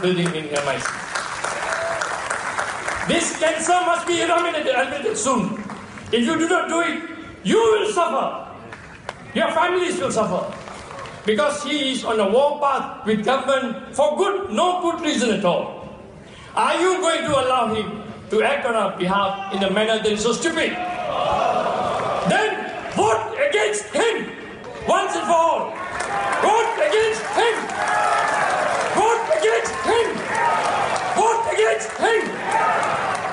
building in MIC. This cancer must be eliminated, eliminated soon. If you do not do it, you will suffer. Your families will suffer. Because he is on a war path with government for good, no good reason at all. Are you going to allow him to act on our behalf in a manner that is so stupid? Then vote against him once and for